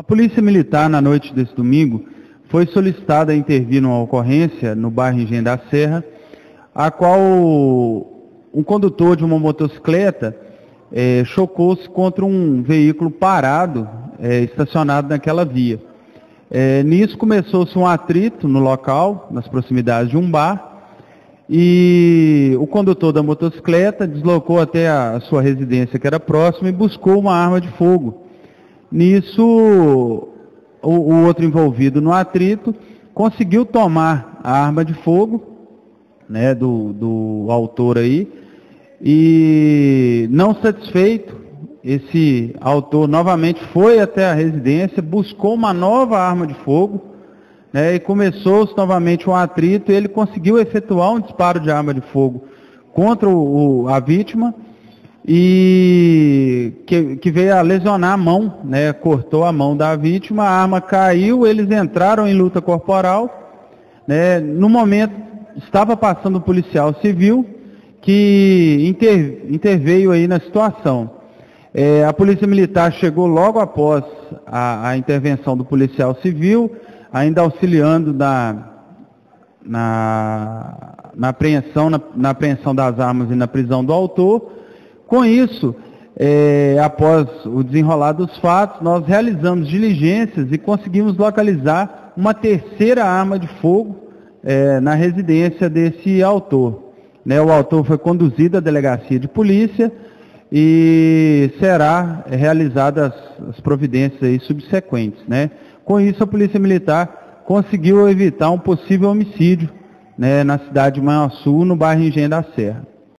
A Polícia Militar, na noite desse domingo, foi solicitada a intervir numa ocorrência no bairro Engenho da Serra, a qual um condutor de uma motocicleta é, chocou-se contra um veículo parado, é, estacionado naquela via. É, nisso começou-se um atrito no local, nas proximidades de um bar, e o condutor da motocicleta deslocou até a sua residência, que era próxima, e buscou uma arma de fogo Nisso, o, o outro envolvido no atrito conseguiu tomar a arma de fogo né, do, do autor aí, e não satisfeito, esse autor novamente foi até a residência, buscou uma nova arma de fogo, né, e começou-se novamente um atrito, ele conseguiu efetuar um disparo de arma de fogo contra o, a vítima, e que, que, veio a lesionar a mão, né? cortou a mão da vítima, a arma caiu, eles entraram em luta corporal. Né? No momento, estava passando o policial civil que inter, interveio aí na situação. É, a polícia militar chegou logo após a, a intervenção do policial civil, ainda auxiliando na, na, na apreensão, na, na apreensão das armas e na prisão do autor. Com isso, é, após o desenrolar dos fatos, nós realizamos diligências e conseguimos localizar uma terceira arma de fogo é, na residência desse autor. Né, o autor foi conduzido à delegacia de polícia e será realizadas as, as providências subsequentes. Né? Com isso, a Polícia Militar conseguiu evitar um possível homicídio né, na cidade de Manhuaçu, no bairro Engenho da Serra.